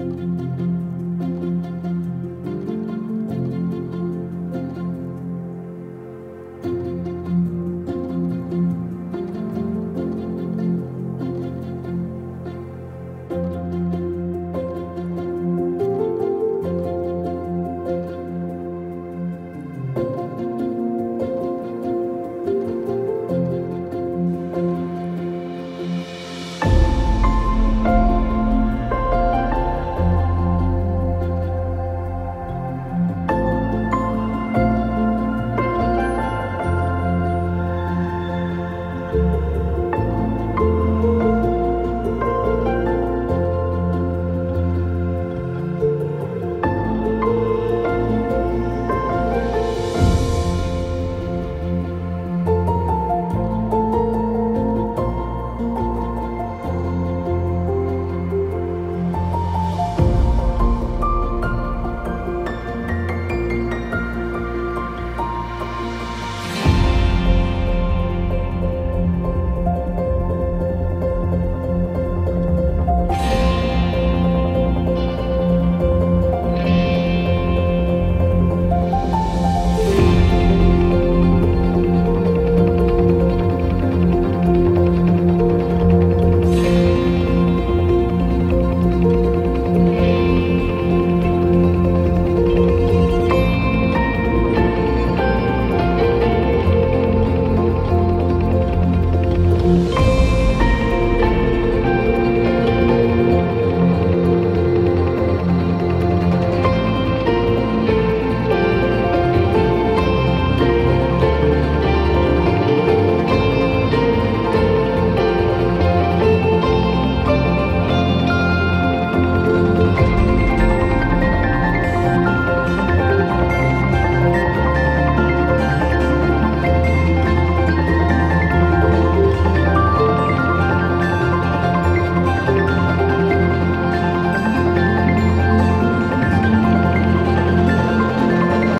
Música